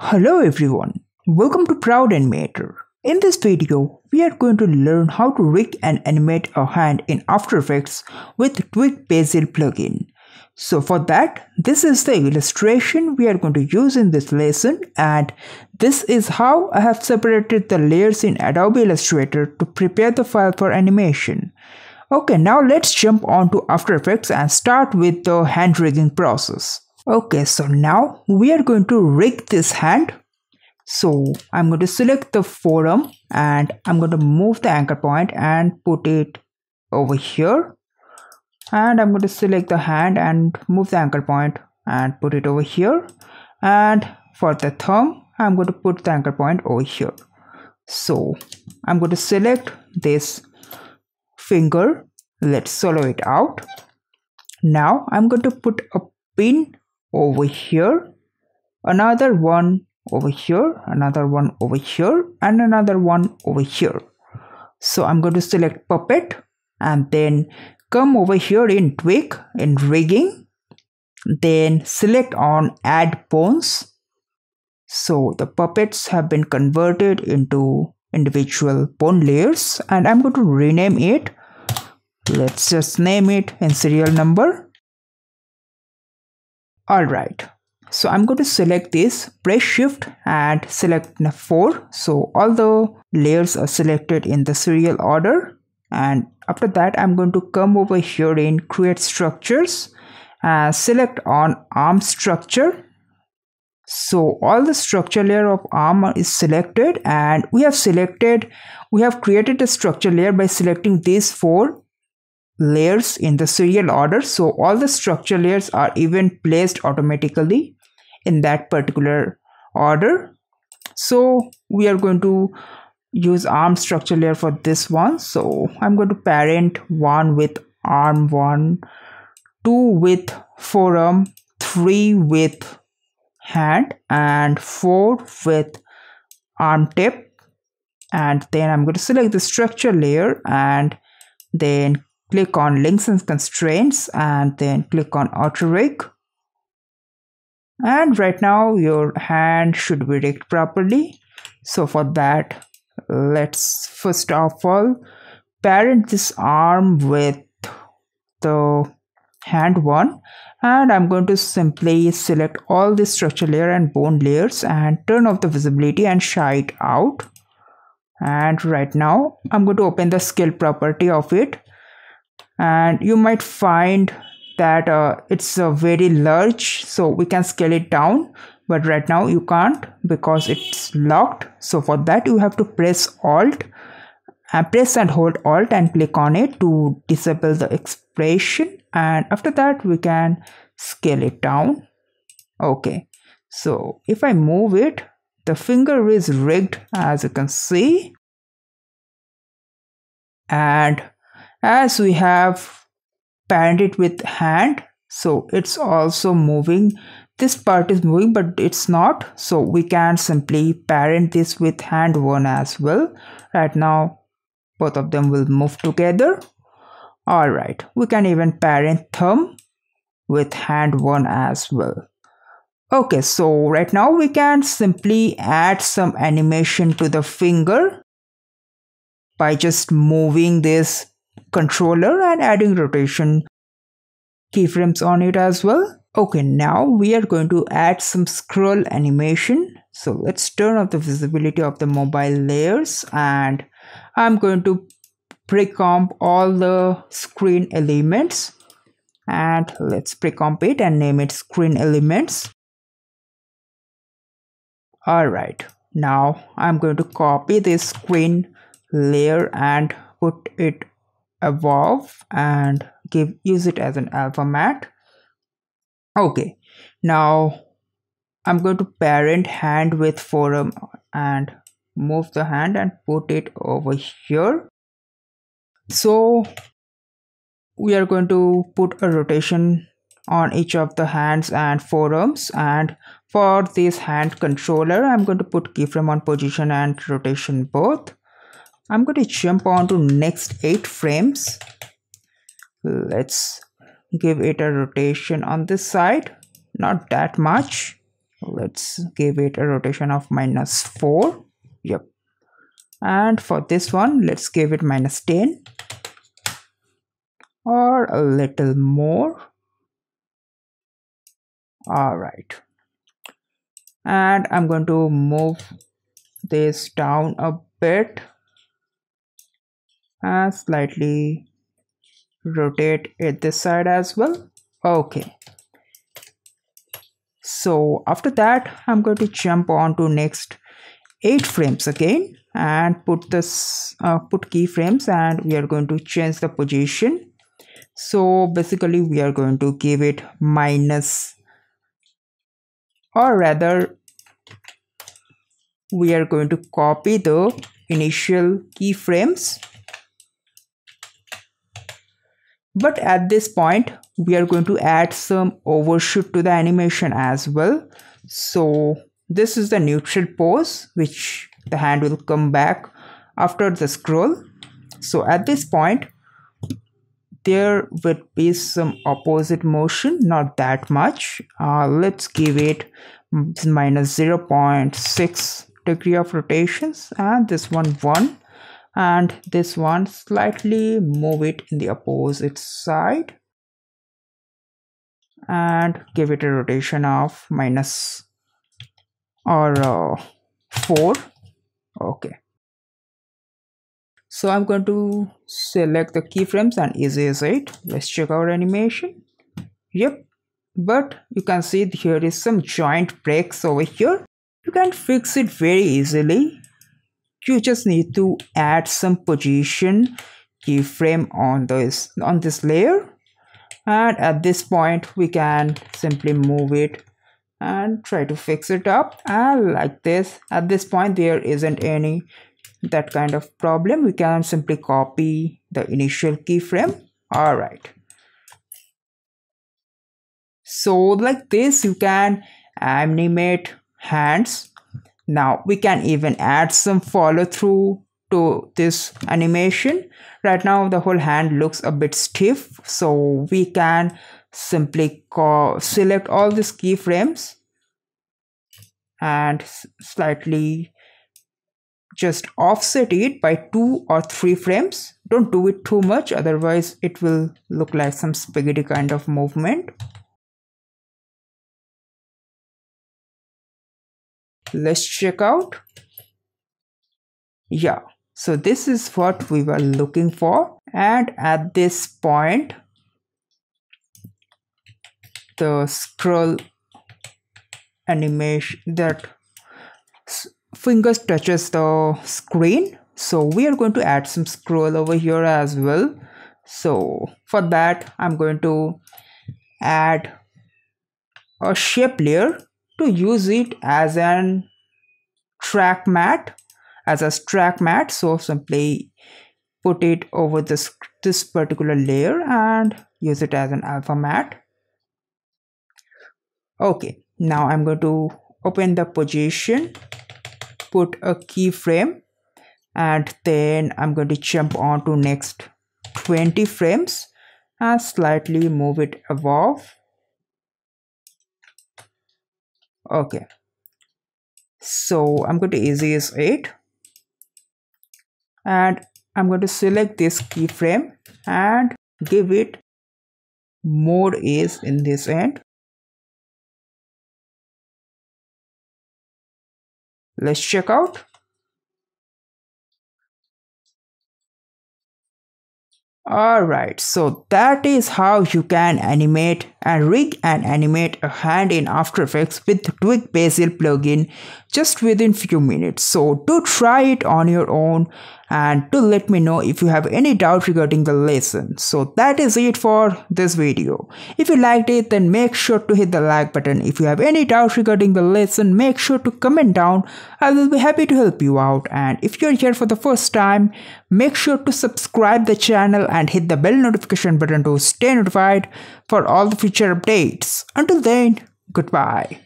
Hello everyone, welcome to Proud Animator. In this video, we are going to learn how to rig and animate a hand in After Effects with Duik Bassel plugin. So for that, this is the illustration we are going to use in this lesson and this is how I have separated the layers in Adobe Illustrator to prepare the file for animation. Okay, now let's jump on to After Effects and start with the hand rigging process. Okay, so now we are going to rig this hand. So I'm going to select the forearm and I'm going to move the anchor point and put it over here. And I'm going to select the hand and move the anchor point and put it over here. And for the thumb, I'm going to put the anchor point over here. So I'm going to select this finger. Let's solo it out. Now I'm going to put a pin over here another one over here another one over here and another one over here. So i'm going to select puppet and then come over here in Duik in rigging then select on add bones. So the puppets have been converted into individual bone layers and i'm going to rename it. Let's just name it in serial number all right. So i'm going to select this press shift and select 4 so all the layers are selected in the serial order. And after that i'm going to come over here in create structures and select on arm structure. So all the structure layer of arm is selected and we have selected we have created a structure layer by selecting these four layers in the serial order. So all the structure layers are even placed automatically in that particular order. So we are going to use arm structure layer for this one. So i'm going to parent one with arm one two with forearm three with hand and four with arm tip. And then i'm going to select the structure layer and then click on links and constraints and then click on auto rig and right now your hand should be rigged properly. So for that let's first of all parent this arm with the hand one. And I'm going to simply select all the structure layer and bone layers and turn off the visibility and shy it out. And right now I'm going to open the scale property of it and you might find that uh, it's uh, very large so we can scale it down. But right now you can't because it's locked. So for that you have to press alt and press and hold alt and click on it to disable the expression. And after that we can scale it down. Okay. So if i move it the finger is rigged as you can see. And as we have parented with hand so it's also moving. This part is moving but it's not. So we can simply parent this with hand one as well. Right now both of them will move together. All right we can even parent thumb with hand one as well. Okay so right now we can simply add some animation to the finger by just moving this controller and adding rotation keyframes on it as well. Okay, now we are going to add some scroll animation. So let's turn off the visibility of the mobile layers and I'm going to pre-comp all the screen elements and let's pre-comp it and name it screen elements. Alright, now I'm going to copy this screen layer and put it evolve and give use it as an alpha matte. Okay now i'm going to parent hand with forearm and move the hand and put it over here. So we are going to put a rotation on each of the hands and forearms. And for this hand controller i'm going to put keyframe on position and rotation both I'm going to jump on to next 8 frames. Let's give it a rotation on this side. Not that much. let's give it a rotation of minus 4 yep and for this one let's give it minus 10 or a little more all right and i'm going to move this down a bit and slightly rotate it this side as well. Okay. So after that i'm going to jump on to next eight frames again and put this uh, put keyframes and we are going to change the position. So basically we are going to give it minus or rather we are going to copy the initial keyframes but at this point we are going to add some overshoot to the animation as well. So this is the neutral pose which the hand will come back after the scroll. So at this point there would be some opposite motion not that much. Uh, let's give it minus 0.6 degree of rotations and this one 1 and this one slightly move it in the opposite side. And give it a rotation of minus or uh, 4 okay. So i'm going to select the keyframes and easy as it. Let's check our animation. Yep. But you can see here is some joint breaks over here. You can fix it very easily you just need to add some position keyframe on this on this layer. And at this point we can simply move it and try to fix it up. And like this at this point there isn't any that kind of problem. We can simply copy the initial keyframe. All right. So like this you can animate hands now we can even add some follow through to this animation. Right now the whole hand looks a bit stiff so we can simply select all these keyframes and slightly just offset it by two or three frames. Don't do it too much otherwise it will look like some spaghetti kind of movement let's check out. Yeah so this is what we were looking for. And at this point the scroll animation that fingers touches the screen. So we are going to add some scroll over here as well. So for that i'm going to add a shape layer to use it as an track matte as a track matte. So simply put it over this this particular layer and use it as an alpha matte. Okay now i'm going to open the position put a keyframe and then i'm going to jump on to next 20 frames and slightly move it above okay. So i'm going to ease it. And i'm going to select this keyframe and give it more is in this end. Let's check out. Alright, so that is how you can animate and rig and animate a hand in After Effects with Duik Bassel plugin just within few minutes. So do try it on your own and do let me know if you have any doubt regarding the lesson. So that is it for this video. If you liked it then make sure to hit the like button. If you have any doubt regarding the lesson make sure to comment down. I will be happy to help you out and if you're here for the first time make sure to subscribe the channel and hit the bell notification button to stay notified for all the future updates. Until then, goodbye.